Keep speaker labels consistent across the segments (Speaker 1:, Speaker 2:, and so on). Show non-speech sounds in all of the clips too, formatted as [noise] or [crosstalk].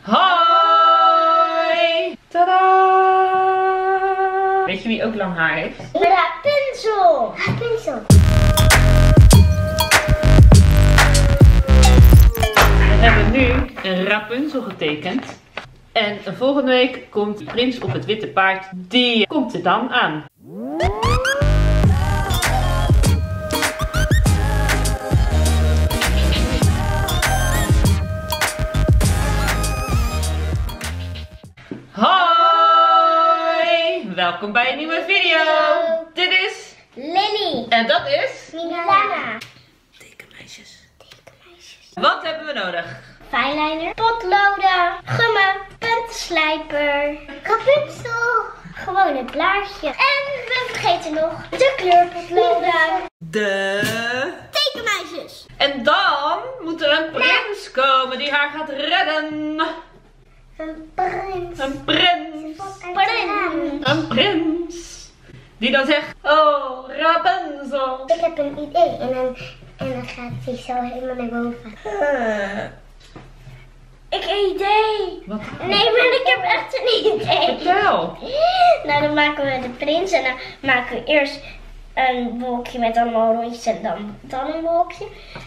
Speaker 1: Hoi! Tada! Weet je wie ook lang haar heeft?
Speaker 2: Rapunzel. Rapunzel.
Speaker 1: We hebben nu een Rapunzel getekend. En volgende week komt Prins op het witte paard. Die komt er dan aan. Welkom bij een nieuwe video. Dit is...
Speaker 2: Lily.
Speaker 1: En dat is...
Speaker 2: Milana.
Speaker 1: Tekenmeisjes. Wat hebben we nodig?
Speaker 2: Fineliner. Potloden. Gummen. Puntenslijper. Rapunzel. Gewoon een blaadje. En we vergeten nog de kleurpotloden.
Speaker 1: De...
Speaker 2: Tekenmeisjes.
Speaker 1: En dan moet er een prins komen die haar gaat redden.
Speaker 2: Een prins.
Speaker 1: Een prins.
Speaker 2: Prins.
Speaker 1: Een prins. Die dan zegt, oh Rapunzel.
Speaker 2: Ik heb een idee en dan, en dan gaat hij zo helemaal naar boven. Ik heb een idee.
Speaker 1: Wat?
Speaker 2: Nee, maar ik heb echt een idee.
Speaker 1: Vertel.
Speaker 2: Nou, dan maken we de prins en dan maken we eerst een wolkje met allemaal rondjes en dan, dan een wolkje.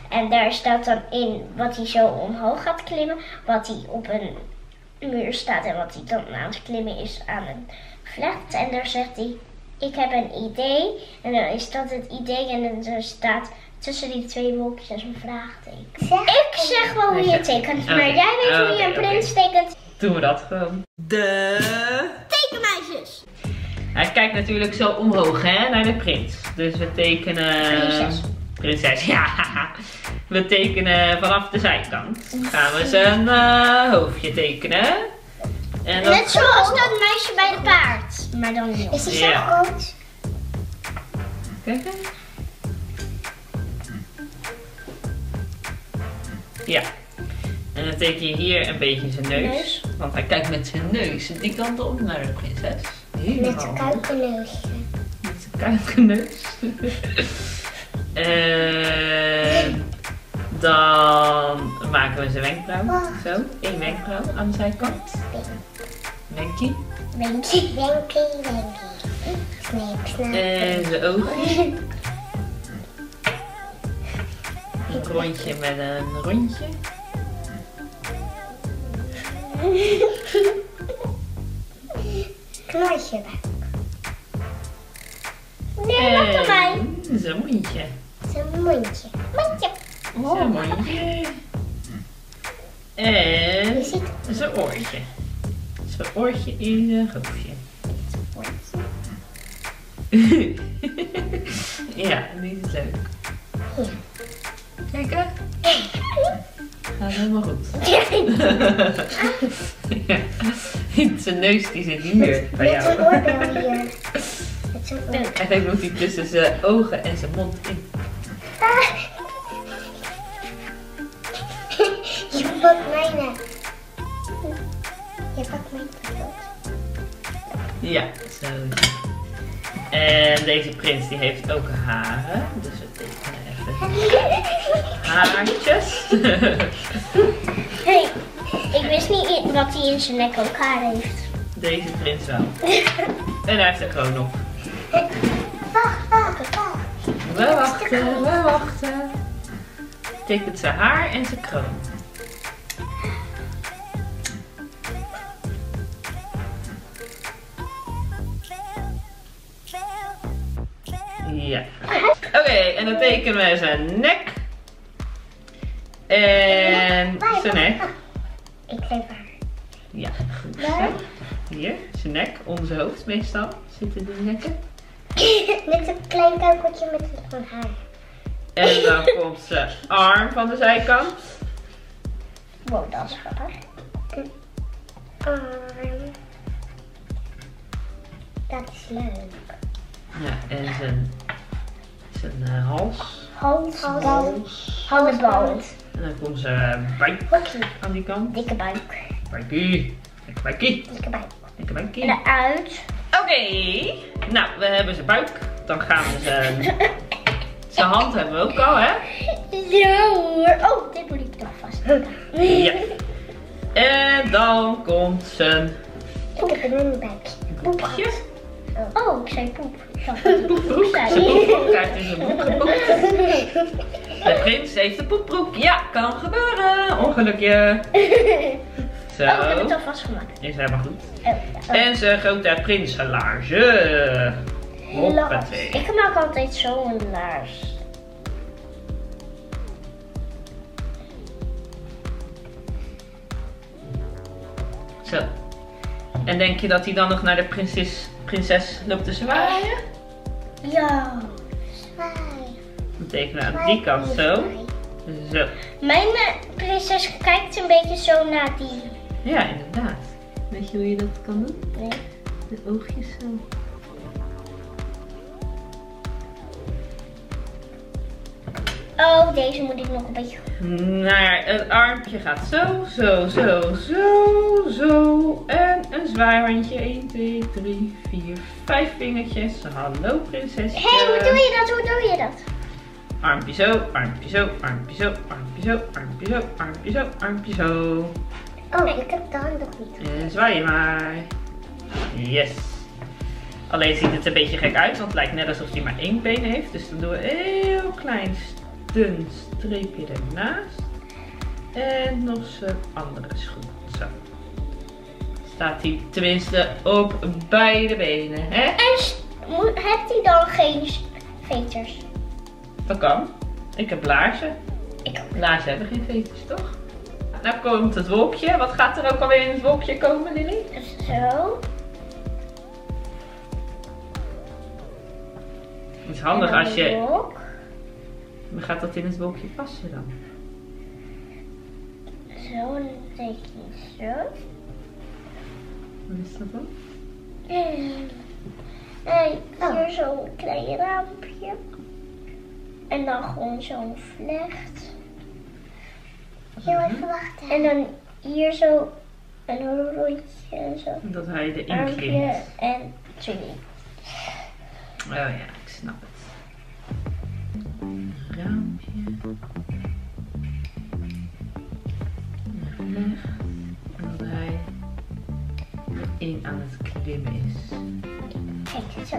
Speaker 2: En daar staat dan in wat hij zo omhoog gaat klimmen, wat hij op een muur staat en wat hij dan aan het klimmen is aan een vlecht. En daar zegt hij, ik heb een idee. En dan is dat het idee en dan er staat tussen die twee wolkjes een vraagteken. Ik zeg wel hoe je het tekent, maar jij weet hoe je een prins tekent.
Speaker 1: Doen we dat gewoon. De...
Speaker 2: Tekenmeisjes!
Speaker 1: Hij kijkt natuurlijk zo omhoog hè, naar de prins. Dus we tekenen...
Speaker 2: Prinses.
Speaker 1: Prinses, [laughs] ja. We tekenen vanaf de zijkant. Gaan we zijn eh, hoofdje tekenen. En dan...
Speaker 2: Net zoals dat meisje bij de paard. Maar dan. Is
Speaker 1: die zo Ja.
Speaker 2: groot?
Speaker 1: Kijken. Ja. En dan teken je hier een beetje zijn neus.
Speaker 2: Neus.
Speaker 1: Want hij kijkt met zijn neus die kant op naar de prinses.
Speaker 2: Met zijn kuikenneusje.
Speaker 1: Met zijn kuikenneus. [laughs] en dan maken we zijn wenkbrauw. Zo, één wenkbrauw aan de zijkant. Wenkie.
Speaker 2: Wenkie. Wenkie, wenkie. Snip, snap.
Speaker 1: En zijn ogen. Een rondje met een rondje.
Speaker 2: Weg. Nee, wat voor mij.
Speaker 1: En zijn mondje.
Speaker 2: Mondje.
Speaker 1: Zijn mondje.
Speaker 2: Je
Speaker 1: En zijn oortje. Zijn oortje in zijn hoofdje. ja, die is leuk.
Speaker 2: Ja.
Speaker 1: Kijken. Gaat helemaal goed. [laughs] ja. Zijn neus die zit niet meer bij
Speaker 2: Met zijn
Speaker 1: jou.
Speaker 2: oorbel hier. Met zijn oorbel.
Speaker 1: Eigenlijk moet hij tussen zijn ogen en zijn mond in.
Speaker 2: Je pakt mijne. Je pakt mijn.
Speaker 1: Ja, zo. En deze prins die heeft ook haren. Dus we tekenen even [laughs] haartjes. [laughs]
Speaker 2: Hey, ik wist niet dat hij in zijn nek ook haar heeft.
Speaker 1: Deze prins wel. En hij heeft er gewoon op. We wachten, we wachten. Tekent zijn haar en zijn kroon. Ja. Oké, en dan tekenen we zijn nek. En zijn nek.
Speaker 2: Ik geef haar.
Speaker 1: Ja, goed. Hier, zijn nek, onze hoofd meestal zitten de nekken. [laughs]
Speaker 2: Met een klein kuikeltje met van haar.
Speaker 1: En dan [laughs] komt zijn arm van de zijkant.
Speaker 2: Wow, dat is grappig. Een arm. Dat is leuk.
Speaker 1: Ja, en zijn, zijn eh, hals.
Speaker 2: Hals, hals, halsband.
Speaker 1: En dan komt zijn buik
Speaker 2: Hockey.
Speaker 1: aan die kant.
Speaker 2: Dikke buik.
Speaker 1: Buikie. Dikke buikie.
Speaker 2: Dikke buik.
Speaker 1: Dikke buikie.
Speaker 2: En eruit.
Speaker 1: Oké. Nou, we hebben zijn buik. Dan gaan we zijn... [laughs] Zijn hand hebben we ook al, hè?
Speaker 2: Ja hoor. Oh, dit moet ik nog vast.
Speaker 1: Ja. En dan komt zijn
Speaker 2: Ik heb een buikje. Oh, ik zei poep.
Speaker 1: Poepbroek. Zijn poepbroek. Hij heeft in zijn broek gepoept. De prins heeft een poepbroek. Ja, kan gebeuren. Ongelukje. [laughs] Zo.
Speaker 2: Oh, ik heb het al vastgemaakt.
Speaker 1: Is helemaal goed.
Speaker 2: Oh, ja. Oh.
Speaker 1: En zijn grote. Hoppatee.
Speaker 2: Ik maak altijd zo'n laars.
Speaker 1: Zo. En denk je dat hij dan nog naar de prinses, prinses loopt te zwaaien?
Speaker 2: Ja. Zwaai.
Speaker 1: Dat betekent aan die kant zo. Zo.
Speaker 2: Mijn eh, prinses kijkt een beetje zo naar die.
Speaker 1: Ja, inderdaad. Weet je hoe je dat kan doen?
Speaker 2: Nee.
Speaker 1: De oogjes zo.
Speaker 2: Oh, deze moet ik nog een beetje.
Speaker 1: Nou ja, het armpje gaat zo, zo, zo, zo, zo. En een zwaaihandje. 1, 2, 3, 4, 5 vingertjes. Hallo prinsesje.
Speaker 2: Hé, hey, hoe doe je dat? Hoe doe je dat?
Speaker 1: Armpje zo, armpje zo, armpje zo, armpje zo, armpje zo, armpje zo, armpje zo.
Speaker 2: Oh, ik heb daar nog niet.
Speaker 1: En zwaai je maar. Yes. Alleen ziet het een beetje gek uit, want het lijkt net alsof hij maar één been heeft. Dus dan doen we een heel klein dun streepje ernaast. En nog zijn andere schoen. Zo. Staat hij tenminste op beide benen, hè?
Speaker 2: En moet- heeft hij dan geen veters?
Speaker 1: Dat kan. Ik heb laarzen.
Speaker 2: Ik ook.
Speaker 1: Laarzen hebben geen veters, toch? Nou komt het wolkje. Wat gaat er ook alweer in het wolkje komen, Lily?
Speaker 2: Zo.
Speaker 1: Het is handig als je... Maar gaat dat in het wolkje passen dan?
Speaker 2: Zo, en dan teken je zo.
Speaker 1: Wat is dat dan?
Speaker 2: En en hier zo'n klein raampje. En dan gewoon zo'n vlecht. Heel even wachten. En dan hier zo een rondje en zo.
Speaker 1: Dat hij
Speaker 2: Armpje
Speaker 1: klinkt.
Speaker 2: en twee.
Speaker 1: Oh ja, ik snap het. Een raampje. Vlecht. En dat hij erin aan het klimmen is.
Speaker 2: Kijk, zo.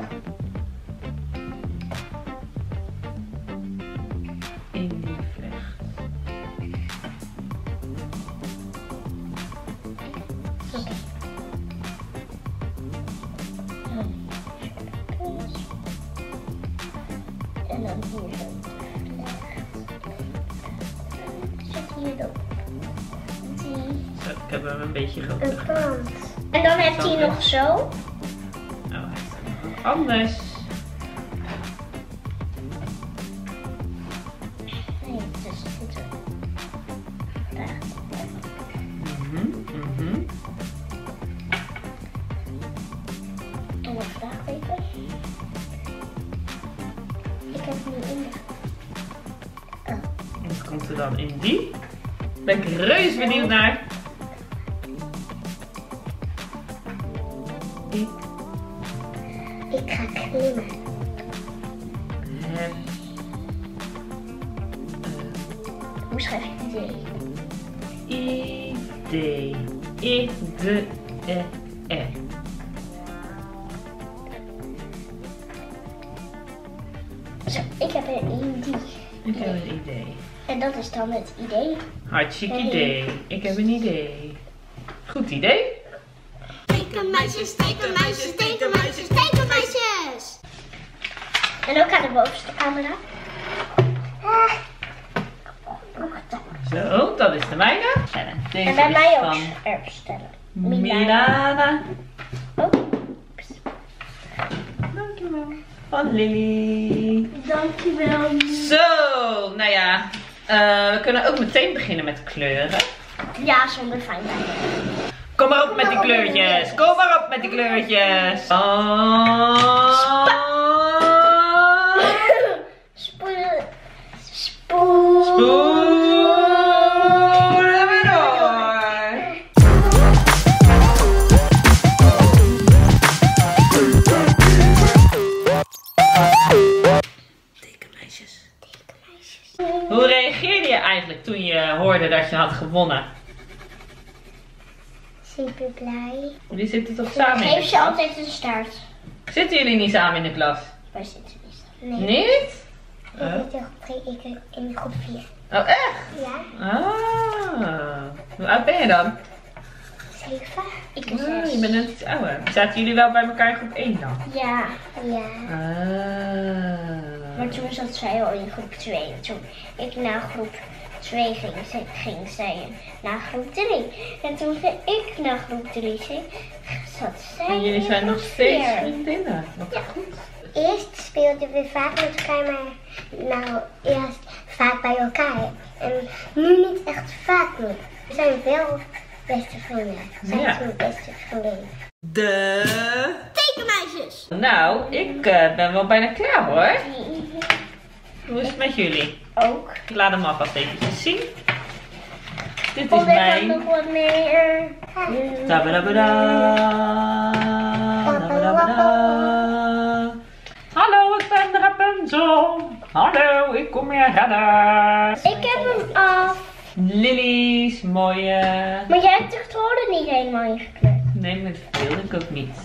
Speaker 2: Zo,
Speaker 1: ik heb hem een beetje groter
Speaker 2: Een
Speaker 1: gemaakt.
Speaker 2: kant. En dan heeft hij nog zo.
Speaker 1: Oh, hij is nog wat anders.
Speaker 2: Nee, dus dit zo. Daar.
Speaker 1: Mhm, mhm.
Speaker 2: En een vraagteken. Ik heb nu in
Speaker 1: wat komt er dan in die? Ben ik reus benieuwd naar. Ik
Speaker 2: Ik ga klimmen.
Speaker 1: heb
Speaker 2: Hoe schrijf je die?
Speaker 1: een idee. I, de, e, e.
Speaker 2: Zo, ik heb een idee.
Speaker 1: Ik heb een idee.
Speaker 2: En dat is dan het idee.
Speaker 1: Hartstikke
Speaker 2: Hey.
Speaker 1: idee. Ik heb een idee. Goed idee.
Speaker 3: Tekenmeisjes, tekenmeisjes, tekenmeisjes, tekenmeisjes.
Speaker 2: En ook aan de bovenste camera. Ah.
Speaker 1: Zo, dat is de mijne. En deze
Speaker 2: En bij
Speaker 1: is
Speaker 2: mij ook
Speaker 1: van
Speaker 2: erop stellen.
Speaker 1: Milana.
Speaker 2: Oh,
Speaker 1: Dankjewel. Van Lily.
Speaker 2: dankjewel.
Speaker 1: Zo, nou ja. Eh, we kunnen ook meteen beginnen met kleuren.
Speaker 2: Ja, zonder fijn
Speaker 1: Kom maar op met die kleurtjes. Kom maar op met die kleurtjes. Oh. Gewonnen?
Speaker 2: super blij.
Speaker 1: Jullie zitten toch samen in
Speaker 2: Geef
Speaker 1: de
Speaker 2: ze
Speaker 1: klas?
Speaker 2: altijd een staart.
Speaker 1: Zitten jullie niet samen in de klas?
Speaker 2: Waar zitten we? Nee.
Speaker 1: Niet?
Speaker 2: Ik zit in groep drie, ik in groep 4.
Speaker 1: Oh, echt?
Speaker 2: Ja,
Speaker 1: Ah. Hoe oud ben je dan?
Speaker 2: 7. Ik
Speaker 1: Ah,
Speaker 2: zes.
Speaker 1: je bent net iets ouder. Zaten jullie wel bij elkaar in groep 1 dan?
Speaker 2: Ja, ja.
Speaker 1: Ah.
Speaker 2: Maar toen zat zij al in groep 2. En toen ik naar groep 2 ging, ze- ging zij naar groep 3. En toen ik naar groep 3 ging, zat zij
Speaker 1: En jullie zijn nog steeds
Speaker 2: 4.
Speaker 1: vriendinnen. Wat goed.
Speaker 2: Eerst speelden we vaak met elkaar, maar nou eerst vaak bij elkaar. En nu niet echt vaak meer. We zijn wel beste vrienden. We zijn
Speaker 1: Ja.
Speaker 2: mijn beste vrienden.
Speaker 1: De...
Speaker 3: Tekenmeisjes.
Speaker 1: Nou, ik eh, ben wel bijna klaar hoor. Hoe is het met jullie?
Speaker 2: Ook.
Speaker 1: Ik laat hem alvast eventjes zien. Dit is mijn...
Speaker 2: nog wat meer?
Speaker 1: Hallo, ik ben Rapunzel. Hallo, ik kom je redden.
Speaker 2: Ik heb hem af.
Speaker 1: Lilies, mooie...
Speaker 2: Maar jij hebt de rode niet helemaal ingekleurd.
Speaker 1: Nee, met veel ik ook niet.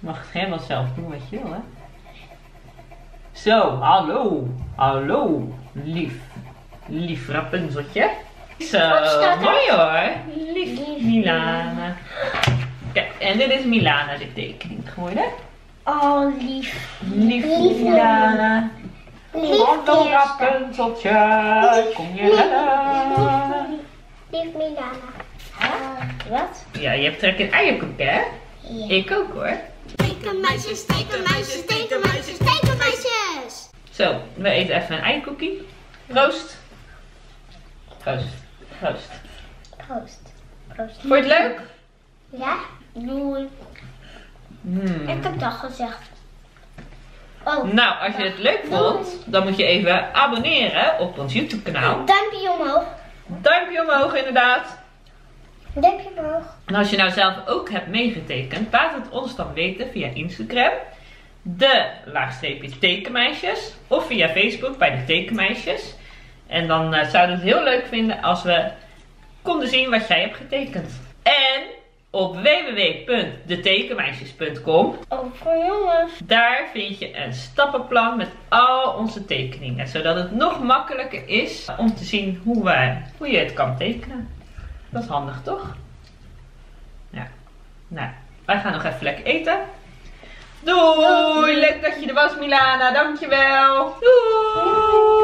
Speaker 1: Je mag het helemaal zelf doen wat je wil, hè? Zo, hallo. Hallo, lief. Lief Rapunzeltje. Zo,
Speaker 2: Wat staat er?
Speaker 1: mooi hoor. Lief
Speaker 2: Lief
Speaker 1: Milana. Kijk, en dit is Milana, de tekening geworden.
Speaker 2: Oh, lief.
Speaker 1: Lief
Speaker 2: Lief
Speaker 1: Milana.
Speaker 2: Lief
Speaker 1: Hallo. Rapunzeltje, kom je.
Speaker 2: Lief Milana. wat?
Speaker 1: Ja, je hebt trek in eierkoek, hè?
Speaker 2: Ja.
Speaker 1: Ik ook hoor.
Speaker 3: Tekenmeisjes, tekenmeisjes, tekenmeisjes, tekenmeisjes.
Speaker 1: Zo, we eten even een eierkoekie. Proost. Proost. Proost.
Speaker 2: Proost. Proost.
Speaker 1: Vond je het leuk?
Speaker 2: Ja? Doei.
Speaker 1: Hmm.
Speaker 2: Ik heb dat gezegd. Oh,
Speaker 1: Nou, als je het leuk vond, dan moet je even abonneren op ons YouTube kanaal.
Speaker 2: duimpje omhoog.
Speaker 1: Duimpje omhoog inderdaad.
Speaker 2: Duimpje omhoog.
Speaker 1: En als je nou zelf ook hebt meegetekend, laat het ons dan weten via Instagram. De laagstreepje tekenmeisjes. Of via Facebook bij de tekenmeisjes. En dan eh, zouden we het heel leuk vinden als we konden zien wat jij hebt getekend. En op www.detekenmeisjes.com
Speaker 2: Oh, voor jongens.
Speaker 1: Daar vind je een stappenplan met al onze tekeningen. Zodat het nog makkelijker is om te zien hoe, we, hoe je het kan tekenen. Dat is handig toch? Ja. Nou, wij gaan nog even lekker eten. Doei! Leuk dat je er was Milana. Dankjewel. Doei!